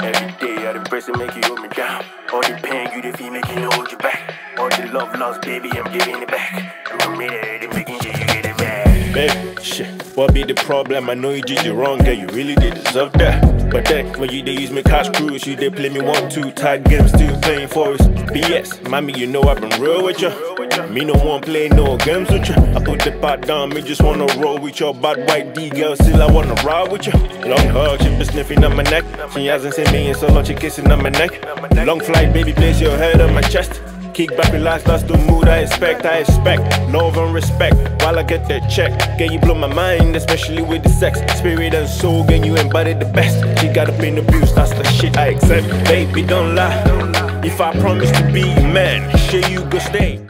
Every day I embrace and make you hold me down. All the pain you defeat, making me hold you back. All the love lost, baby, I'm giving it back. I'm committed to making you get it back. Babe, shit, what be the problem? I know you did you wrong, girl, you really did deserve that. But then, when you they use me cash cruise, you they play me one, two, tag games, still playing for us. BS, mommy, you know I've been real with ya. Me no one play no games with ya. I put the pot down, me just wanna roll with your bad white D girl, still I wanna ride with you. Long hug, she been sniffing on my neck. She hasn't seen me in so long, she kissing on my neck. Long flight, baby, place your head on my chest. Kick back, relax, that's the mood I expect. I expect love and respect while I get that check. Can you blow my mind, especially with the sex, spirit and soul? Can you embody the best? She got up in abuse, that's the shit I accept. Baby, don't lie. If I promise to be a man, sure you go stay.